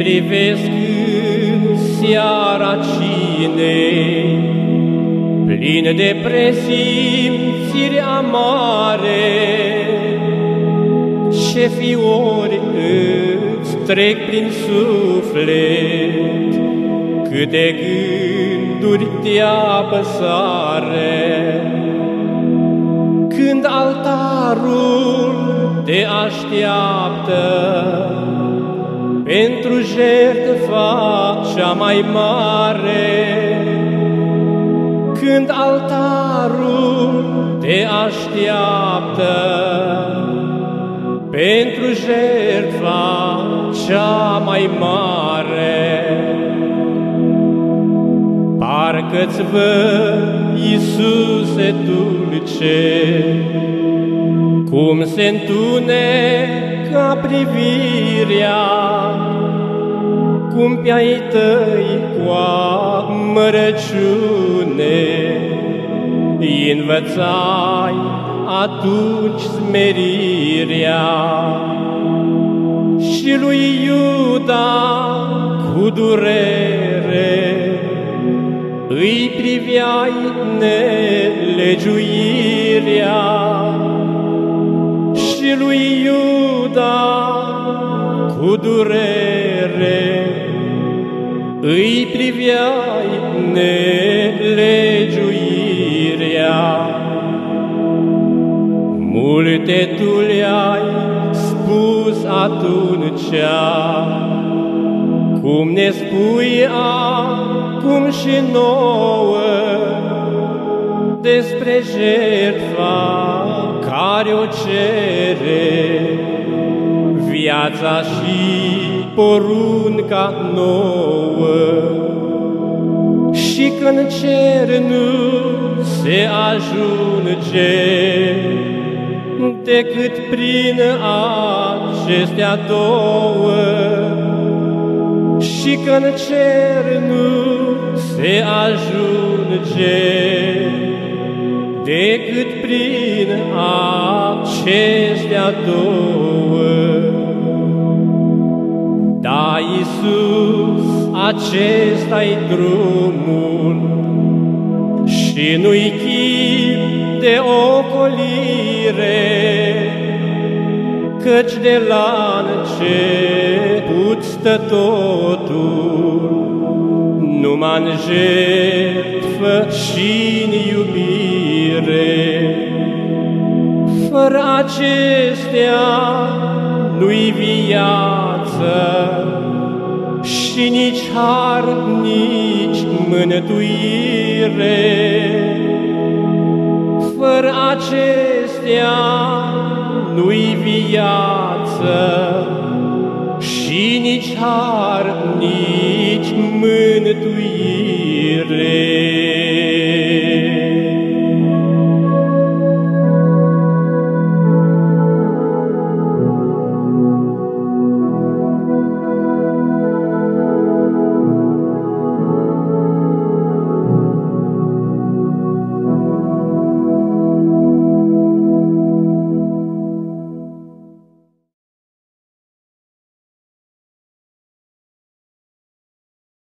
Privesc în seara cinei, Plin de presimțiri amare, Ce fiori îți trec prin suflet, Câte gânduri te apăsare, Când altarul te așteaptă, pentru jertfa cea mai mare, când altarul te așteaptă, pentru jertfa cea mai mare. Parcă-ți văd, Iisuse dulce, cum se întunecă privirea, cum pe-ai tăi cu amărăciune învățai atunci smerirea. Și lui Iuda cu durere îi priveai nelegiuirea și lui Iuda cu durere îi priveai nelegiuirea. Multe tu le-ai spus atunci, cum ne spui acum și nouă despre jertfa care o cere viața și porunca nouă. Și când cer nu se ajunge decât prin acestea două. Și când cer nu se ajunge decât prin acestea două. Da, Iisus, acesta-i drumul. Și nu-i chip de ocolire, căci de la început stă totul, numai în jertfă și în iubire. Fără acestea nu-i viață și nici har, nici mânătuire. Fără acestea nu-i viață și nici har, nici mânătuire.